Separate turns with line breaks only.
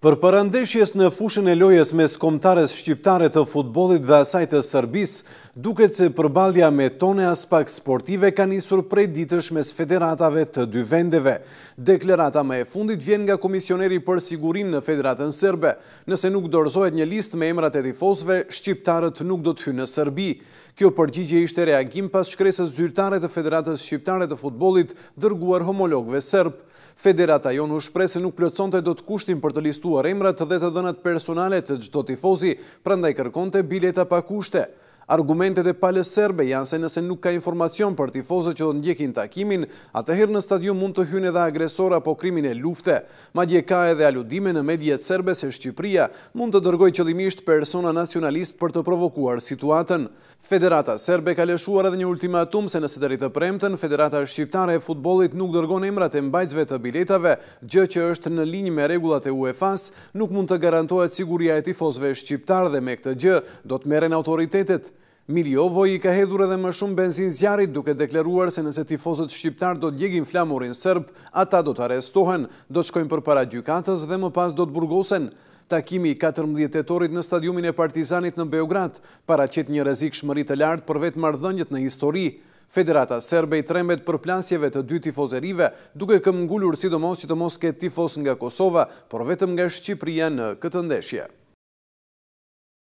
Përpara ndeshjes në fushën e lojës mes kombëtares shqiptare të futbollit dhe asaj të Serbisë, duket se përballja me tone aspak sportive ka nisur prej ditësh mes federatave të dy vendeve. Deklarata më e fundit vjen nga komisioneri për sigurinë në Federatën Serbe. Nëse nuk dorëzohet një listë me emrat e tifozëve, shqiptarët nuk do të hyjnë në Serbi. Kjo përgjigje ishte reagim pas shkresës zyrtare të Federatës Shqiptare të Futbollit dërguar homologëve serbë. Federata jonë u shpreh se nuk plotësonte dot kushtin për të listuar emrat dhe të dhënat personale të çdo tifozi, prandaj kërkonte bileta pa kushte. Argumentet e palës serbe janë se nëse nuk ka informacion për tifozët që do të ndjekin takimin, atëherë në stadium mund të hyjnë edhe agresorë apo kriminelë lufte. Madje ka edhe aludime në mediat serbe se Shqipëria mund të dërgojë qëllimisht persona nacionalistë për të provokuar situatën. Federata Serbe ka lëshuar edhe një ultimatum se nëse deri të premten Federata Shqiptare e Futbollit nuk dërgon emrat e mbajtësve të biletave, gjë që është në linjë me rregullat e UEFA-së, nuk mund të garantohet siguria e tifozëve shqiptarë dhe me këtë gjë do të merren autoritetet. Milivoj i ka hedhur edhe më shumë benzinë zjarrit duke deklaruar se nëse tifozët shqiptarë do të djegin flamurin serb, ata do të arrestohen, do të shkojnë përpara gjykatës dhe më pas do të burgosen. Takimi i katërmbëdhjetë tetorit në stadiumin e Partizanit në Beograd Paraqet një rrezikshmëri të lartë për vetë marrëdhëniet në histori. Federata Serbe i trembet përplasjeve të dy tifozerive, duke këmbëngulur sidomos që të mos ketë tifozë nga Kosova, por vetëm nga Shqipëria në këtë ndeshje.